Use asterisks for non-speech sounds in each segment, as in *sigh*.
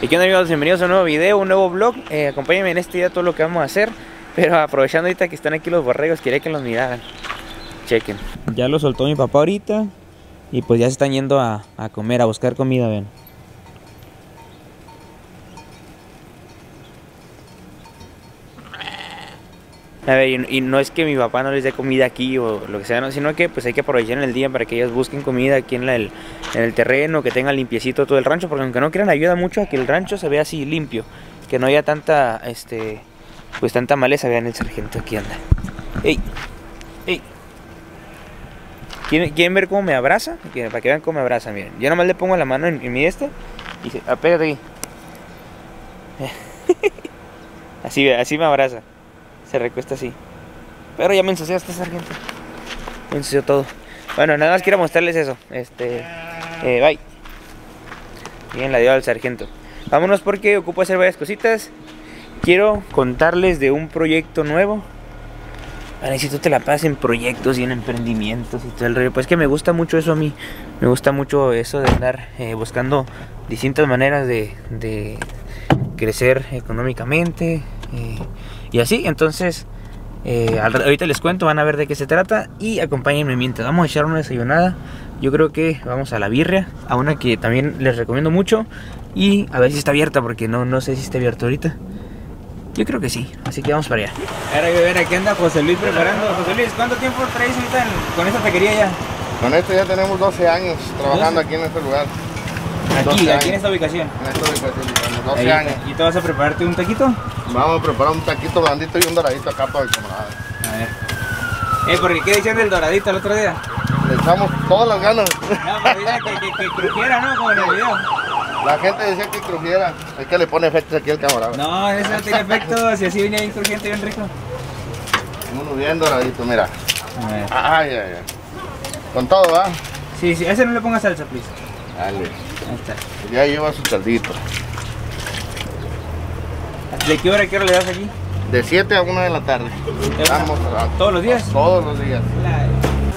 Y qué onda amigos, bienvenidos a un nuevo video, un nuevo vlog. Eh, Acompáñenme en este día todo lo que vamos a hacer. Pero aprovechando ahorita que están aquí los borregos, quería que los miraran. Chequen. Ya lo soltó mi papá ahorita. Y pues ya se están yendo a, a comer, a buscar comida, ven A ver, y, no es que mi papá no les dé comida aquí o lo que sea, sino que pues hay que aprovechar en el día para que ellos busquen comida aquí en, el, en el terreno, que tengan limpiecito todo el rancho, porque aunque no quieran ayuda mucho a que el rancho se vea así limpio, que no haya tanta, este, pues tanta maleza, vean el sargento aquí anda. ¡Ey! ¡Ey! ¿Quieren, ver cómo me abraza? Para que vean cómo me abraza, miren. Yo nomás le pongo la mano en, mi este y dice, apégate aquí. *laughs* así, así me abraza se recuesta así. Pero ya me ensució este sargento. Me ensució todo. Bueno, nada más quiero mostrarles eso. Este. Eh, bye. Bien, la dio al sargento. Vámonos porque ocupo hacer varias cositas. Quiero contarles de un proyecto nuevo. Para si tú te la pasas en proyectos y en emprendimientos y todo el rollo. Pues que me gusta mucho eso a mí. Me gusta mucho eso de andar eh, buscando distintas maneras de, de crecer económicamente. Eh, y así, entonces, eh, ahorita les cuento, van a ver de qué se trata y acompáñenme mientras vamos a echar una desayunada. Yo creo que vamos a la birria, a una que también les recomiendo mucho y a ver si está abierta porque no, no sé si está abierta ahorita. Yo creo que sí, así que vamos para allá. A ver, a ver, aquí anda José Luis preparando. José Luis, ¿cuánto tiempo traes ahorita con esta taquería ya? Con esto ya tenemos 12 años trabajando aquí en este lugar. Aquí, aquí en esta ubicación. En esta ubicación, 12 años. ¿Y tú vas a prepararte un taquito? Vamos a preparar un taquito blandito y un doradito acá para el camarada. A ver. Eh, porque ¿qué decían del doradito el otro día? Le echamos todas las ganas. No, pero mira, que, que, que, crujiera, ¿no? Como en el video. La gente decía que crujiera. Es que le pone efectos aquí al camarada. No, eso no tiene efectos. Si así venía bien crujiente, bien rico. Uno bien doradito, mira. A ver. Ay, ay, ay. Con todo, ¿va? Sí, sí. Ese no le pongas salsa, please. Dale. Ahí está. Ya lleva su caldito. ¿De qué hora, qué hora le das aquí? De 7 a 1 de la tarde. Vamos ¿Todos los días? Todos los días.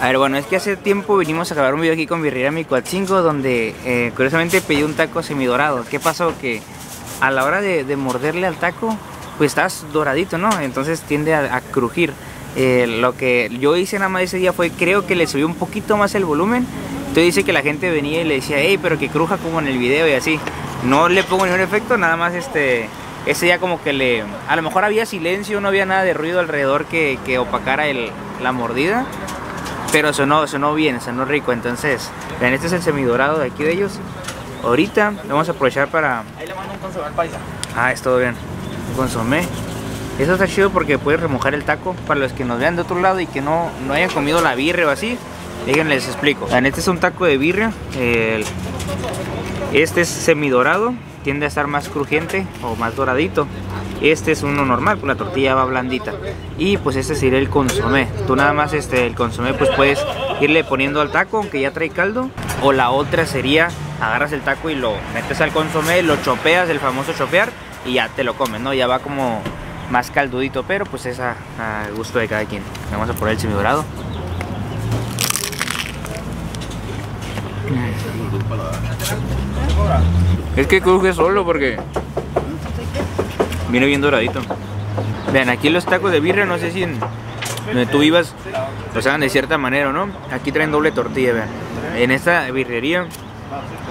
A ver, bueno, es que hace tiempo vinimos a grabar un video aquí con Birrería Mi 5 donde eh, curiosamente pedí un taco semidorado. ¿Qué pasó? Que a la hora de, morderle al taco, pues estás doradito, ¿no? Entonces tiende a, crujir. Eh, lo que yo hice nada más ese día fue, creo que le subió un poquito más el volumen. Entonces dice que la gente venía y le decía, hey, pero que cruja como en el video y así. No le pongo ningún efecto, nada más este ese ya como que le... A lo mejor había silencio, no había nada de ruido alrededor que, que opacara el, la mordida. Pero sonó, sonó bien, sonó rico. Entonces, vean, este es el semidorado de aquí de ellos. Ahorita vamos a aprovechar para... Ahí le mando un consomé al paisa. Ah, es todo bien. Un consomé. Eso está chido porque puedes remojar el taco. Para los que nos vean de otro lado y que no, no hayan comido la birria o así. Déjenme les explico. Este es un taco de birria. este es semidorado tiende a estar más crujiente o más doradito. Este es uno normal, con la tortilla va blandita. Y pues este sería el consomé. Tú nada más este, el consomé pues puedes irle poniendo al taco, aunque ya trae caldo. O la otra sería, agarras el taco y lo metes al consomé, lo chopeas, el famoso chopear, y ya te lo comes, ¿no? Ya va como más caldudito, pero pues es a, gusto de cada quien. Vamos a poner el semidorado. Es que cruje solo porque viene bien doradito. Vean, aquí los tacos de birria, no sé si en donde tú vivas los hagan de cierta manera no. Aquí traen doble tortilla, vean. En esta birrería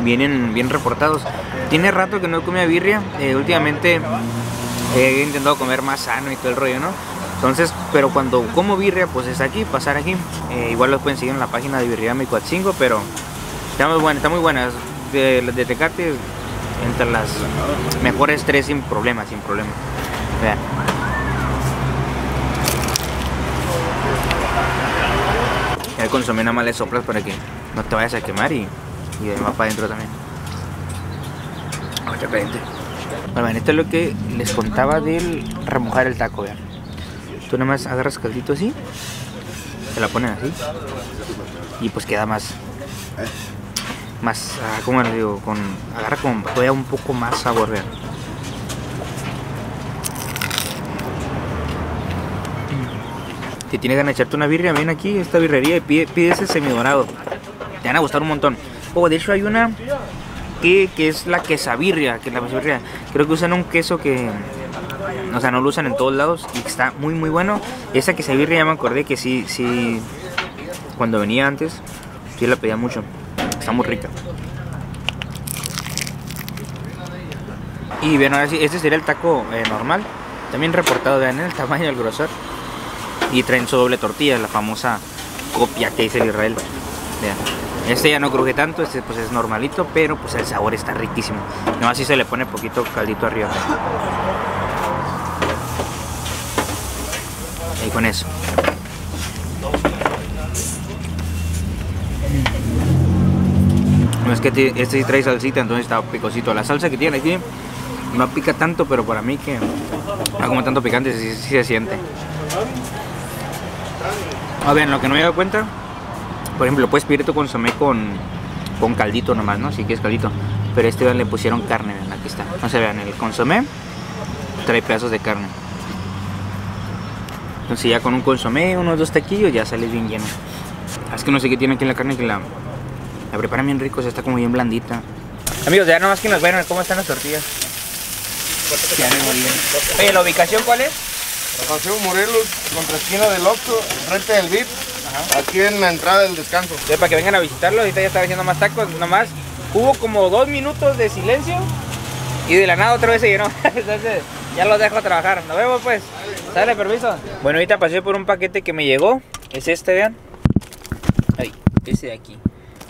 vienen bien reportados. Tiene rato que no comía birria. Eh, últimamente he intentado comer más sano y todo el rollo, ¿no? Entonces, pero cuando como birria, pues es aquí, pasar aquí. Eh, igual los pueden seguir en la página de Birria Mi 5, pero está muy buena, está muy buena. De, de Tecate entre las mejores tres sin problema, sin problema. Vean. El consomé nada más le soplas para que no te vayas a quemar y, y va para adentro también. Otra caliente. Bueno, esto es lo que les contaba del remojar el taco, vean. Tú nada más agarras caldito así, se la ponen así y pues queda más más, ah, como les digo, con, agarra con todavía un poco más sabor, vean. Si tienes ganas de echarte una birria, ven aquí esta birrería y pide, pide ese semidorado. Te van a gustar un montón. Oh, de hecho hay una qué, que es la quesabirria, que la quesabirria. Creo que usan un queso que, o sea, no lo usan en todos lados y está muy, muy bueno. Esa quesabirria ya me acordé que sí, sí, cuando venía antes, sí la pedía mucho. Muy rica. Y bien, ahora sí, este sería el taco eh, normal. También reportado, vean el tamaño, el grosor. Y traen su doble tortilla, la famosa copia que dice el Israel. Vean. Este ya no cruje tanto, este pues es normalito, pero pues el sabor está riquísimo. No así se le pone poquito caldito arriba. Y con eso. No es que este sí trae salsita, entonces está picosito. La salsa que tiene aquí no pica tanto, pero para mí que no como tanto picante, sí, sí se siente. A ver, lo que no me he dado cuenta, por ejemplo, puedes pedir tu consomé con, con caldito nomás, ¿no? Si quieres caldito. Pero este le pusieron carne, vean, aquí está. No se vean, el consomé trae pedazos de carne. Entonces ya con un consomé, unos dos taquillos, ya sale bien lleno. Es que no sé qué tiene aquí en la carne que la, la preparan bien rico, o sea, está como bien blandita. Amigos, ya nomás que nos vean cómo están las tortillas. Oye, ¿la ubicación cuál es? Paseo Morelos, contra esquina del Oxxo, frente del VIP, aquí en la entrada del descanso. Entonces, para que vengan a visitarlo, ahorita ya está haciendo más tacos, nomás. Hubo como dos minutos de silencio y de la nada otra vez se llenó. *laughs* Entonces, ya los dejo trabajar. Nos vemos pues. Sale, permiso. Bueno, ahorita pasé por un paquete que me llegó. Es este, vean. Ay, ese de aquí.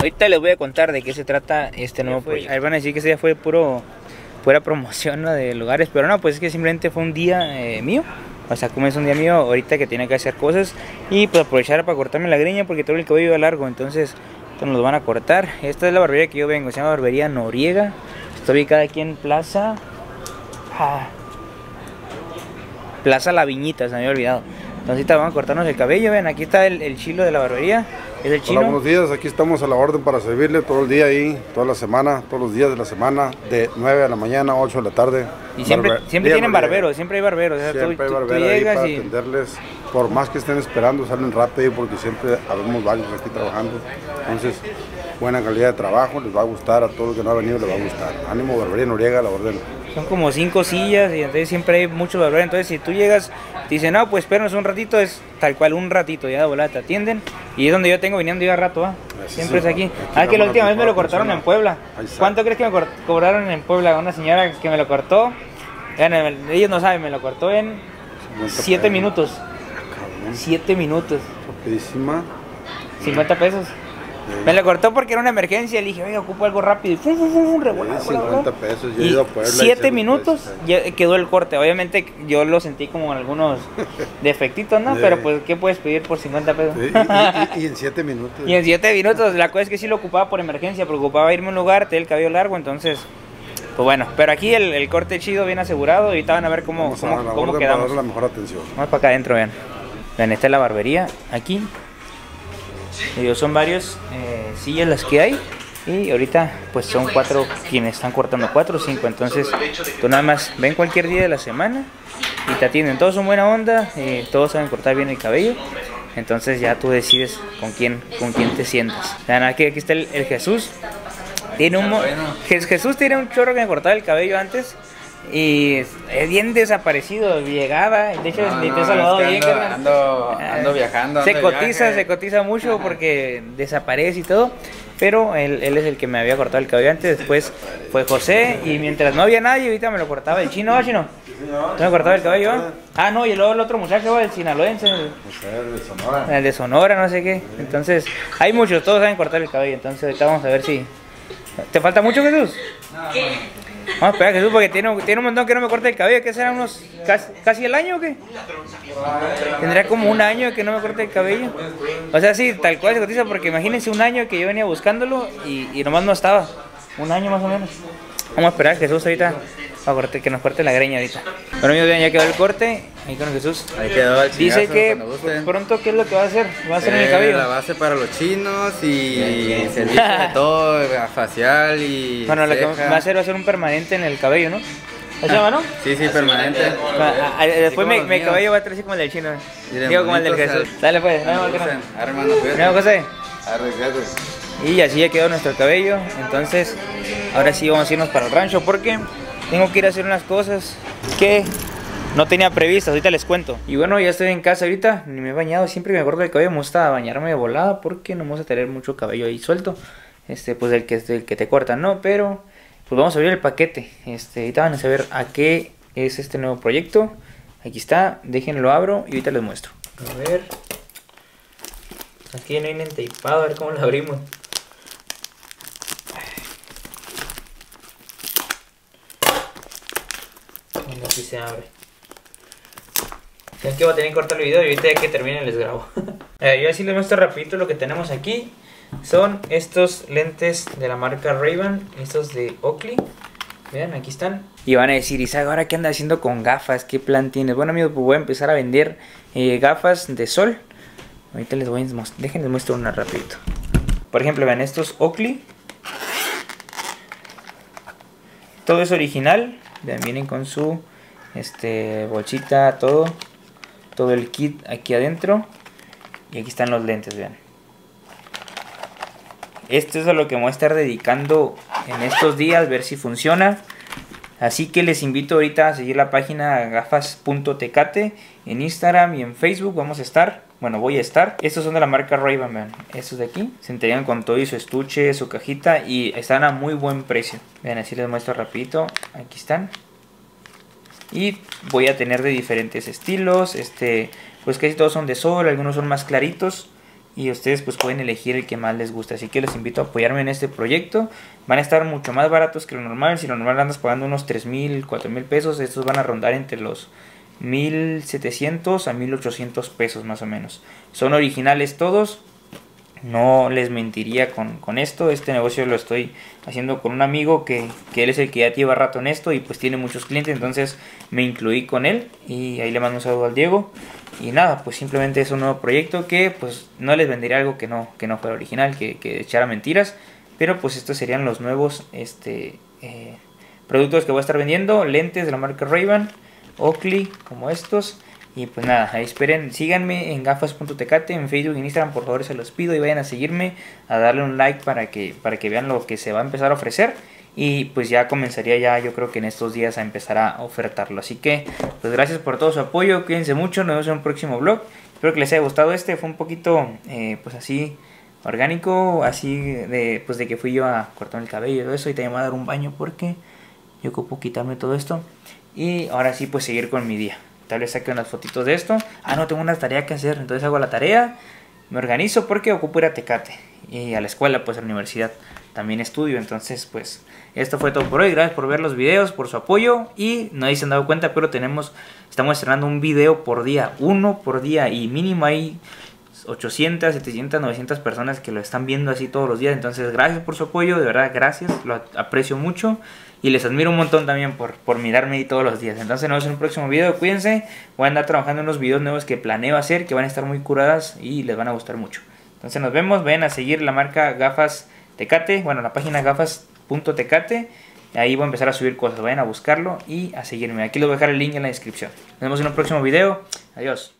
Ahorita les voy a contar de qué se trata este nuevo proyecto. Ahí van a decir que ese ya fue puro pura promoción ¿no? de lugares, pero no, pues es que simplemente fue un día eh, mío. O sea, como es un día mío, ahorita que tiene que hacer cosas y pues aprovechar para cortarme la greña porque todo el cabello largo, entonces pues, nos lo van a cortar. Esta es la barbería que yo vengo, se llama Barbería Noriega. Está ubicada aquí en Plaza. Ah, Plaza La Viñita, se me había olvidado. Entonces ahorita vamos a cortarnos el cabello, ven, aquí está el, el chilo de la barbería. Es el chino. Hola, buenos días, aquí estamos a la orden para servirle todo el día ahí, toda la semana, todos los días de la semana, de 9 de la mañana a 8 de la tarde. Y siempre, Barbe- siempre tienen barberos, siempre hay barberos. o sea, Siempre hay tú- tú barbero ahí para y- atenderles. Por más que estén esperando, salen rápido porque siempre habemos varios aquí trabajando. Entonces, buena calidad de trabajo, les va a gustar, a todo el que no ha venido les va a gustar. Ánimo, Barbería Noriega, a la orden. Son como cinco sillas y entonces siempre hay muchos barberos. Entonces si tú llegas, te dicen, no, pues espéranos un ratito, es tal cual un ratito, ya de volada te atienden. Y es donde yo tengo viniendo yo a rato, ¿ah? Siempre es aquí. Ah, que la última vez me lo cortaron en. Puebla. ¿Cuánto crees que me cobraron en Puebla? Una señora que me lo cortó, bueno, ellos no saben, me lo cortó en 50 siete minutos. Siete minutos. rapidísima. 50 pesos. Me lo cortó porque era una emergencia. Le dije, oiga, ocupo algo rápido. Y fum, fum, fum, Sí, revolá, 50 revolá. pesos, yo he Y ido a Puebla y siete se- minutos sí. ya quedó el corte. Obviamente yo lo sentí como algunos *laughs* defectitos, ¿no? Sí. Pero pues, ¿qué puedes pedir por 50 pesos? Sí, y, y- y en 7 minutos. Y en 7 *laughs* minutos, la cosa es que sí lo ocupaba por emergencia, porque ocupaba irme a un lugar, tenía el cabello largo, entonces, pues bueno. Pero aquí el, el corte chido, bien asegurado, y van a ver cómo, Vamos a cómo, dar la cómo para quedamos. darle la mejor atención. Vamos para acá adentro, vean. Vean, esta es la barbería, aquí. Digo, son varios eh, sillas las que hay. Y ahorita pues son cuatro quienes están cortando, cuatro o cinco. Entonces tú nada más ven cualquier día de la semana y te atienden. Todos son buena onda, eh, todos saben cortar bien el cabello. Entonces ya tú decides con quién, con quién te sientas. Vean, aquí, aquí está el, el Jesús. Tiene un, Jesús tiene un chorro que me cortaba el cabello antes. Y es bien desaparecido, llegaba, de hecho No, ni te he saludado es que bien. ando- carnal. ando- ando viajando, Se ando de cotiza, viaje. se cotiza mucho porque desaparece y todo. Pero él, él es el que me había cortado el cabello antes, después fue José y mientras no había nadie, ahorita me lo cortaba el chino, ¿va, chino? ¿Tú me cortabas el cabello? Ah, no, y luego el otro muchacho, el sinaloense, el, de Sonora. el de Sonora, no sé qué. Entonces, hay muchos, todos saben cortar el cabello, entonces ahorita vamos a ver si... ¿Te falta mucho, Jesús? Vamos a esperar, Jesús, porque tiene, tiene un montón que no me corta el cabello. ¿Qué será? ¿Unos casi, casi el año o qué? Tendría como un año que no me corte el cabello. O sea, sí, tal cual se cotiza, porque imagínense un año que yo venía buscándolo y, y nomás no estaba. Un año más o menos. Vamos a esperar Jesús ahorita corte- que nos corte la greña ahorita. Bueno, amigos, bien, ya quedó el corte. Ahí con Jesús. Ahí quedó el Dice que pronto, ¿qué es lo que va a hacer? Va a hacer en el Eh, cabello. La base para los chinos y servicio de todo, facial y. Bueno, lo que va a hacer va a ser un permanente en el cabello, ¿no? ¿Así se llama, no? Sí, sí, permanente. Después mi, mi cabello va a estar así como el del chino. Digo, como el del Jesús. al- Dale pues, no, no, no. Arre, hermano, cuídate. José. Y así ya quedó nuestro cabello. Entonces, ahora sí vamos a irnos para el rancho porque tengo que ir a hacer unas cosas que no tenía previstas, ahorita les cuento. Y bueno, ya estoy en casa ahorita, ni me he bañado, siempre me acuerdo del cabello, me gusta bañarme de volada porque no me gusta tener mucho cabello ahí suelto. Este, pues el que, el que te cortan, ¿no? Pero, pues vamos a abrir el paquete. Este, ahorita van a saber a qué es este nuevo proyecto. Aquí está, déjenlo abro y ahorita les muestro. A ver. Aquí no hay enteipado, a ver cómo lo abrimos. Aquí se abre. Es que voy a tener que cortar el video y ahorita ya que termine les grabo. *laughs* eh, yo así les muestro rapidito lo que tenemos aquí. Son estos lentes de la marca Ray-Ban, estos de Oakley. Vean, aquí están. Y van a decir, Isaac, ¿ahora qué anda haciendo con gafas? ¿Qué plan tienes? Bueno, amigos, pues voy a empezar a vender eh, gafas de sol. Ahorita les voy a mostrar. Déjenles muestro una rapidito. Por ejemplo, vean estos Oakley. Todo es original. Vean, vienen con su este bolsita, todo. Todo el kit aquí adentro. Y aquí están los lentes, vean. Esto es a lo que voy a estar dedicando en estos días, ver si funciona. Así que les invito ahorita a seguir la página gafas.tecate en Instagram y en Facebook. Vamos a estar, bueno, voy a estar. Estos son de la marca Ray-Ban. Estos de aquí se entregan con todo y su estuche, su cajita y están a muy buen precio. Vean, así les muestro rapidito. Aquí están. Y voy a tener de diferentes estilos. Este, pues casi todos son de sol, algunos son más claritos y ustedes pues pueden elegir el que más les gusta. Así que les invito a apoyarme en este proyecto. Van a estar mucho más baratos que lo normal. Si lo normal andas pagando unos 3 mil, 4 mil pesos, estos van a rondar entre los 1700 a 1800 pesos más o menos. Son originales todos. No les mentiría con, con esto. Este negocio lo estoy haciendo con un amigo que, que, él es el que ya lleva rato en esto y pues tiene muchos clientes. Entonces me incluí con él y ahí le mando un saludo al Diego. Y nada, pues simplemente es un nuevo proyecto que pues no les vendería algo que no, que no fuera original, que, que echara mentiras. Pero pues estos serían los nuevos este, eh, productos que voy a estar vendiendo. Lentes de la marca Ray-Ban, Oakley, como estos. Y pues nada, ahí esperen, síganme en gafas.tecate, en Facebook en Instagram, por favor se los pido y vayan a seguirme, a darle un like para que, para que vean lo que se va a empezar a ofrecer. Y pues ya comenzaría ya, yo creo que en estos días a empezar a ofertarlo. Así que, pues gracias por todo su apoyo, cuídense mucho, nos vemos en un próximo vlog. Espero que les haya gustado este, fue un poquito, eh, pues así, orgánico, así de, pues de que fui yo a cortar el cabello y todo eso. Y te voy a dar un baño porque yo ocupo quitarme todo esto. Y ahora sí, pues seguir con mi día tal vez saque unas fotitos de esto. Ah, no, tengo una tarea que hacer, entonces hago la tarea, me organizo porque ocupo ir a Tecate y a la escuela, pues a la universidad. También estudio, entonces pues esto fue todo por hoy, gracias por ver los videos, por su apoyo y no se han dado cuenta, pero tenemos, estamos estrenando un video por día, uno por día y mínimo hay 800, 700, 900 personas que lo están viendo así todos los días, entonces gracias por su apoyo, de verdad gracias, lo aprecio mucho y les admiro un montón también por, por mirarme ahí todos los días. Entonces nos vemos en un próximo video, cuídense. Voy a andar trabajando en unos videos nuevos que planeo hacer, que van a estar muy curadas y les van a gustar mucho. Entonces nos vemos, ven a seguir la marca Gafas Tecate, bueno, la página gafas.tecate. Ahí voy a empezar a subir cosas, vayan a buscarlo y a seguirme. Aquí les voy a dejar el link en la descripción. Nos vemos en un próximo video. Adiós.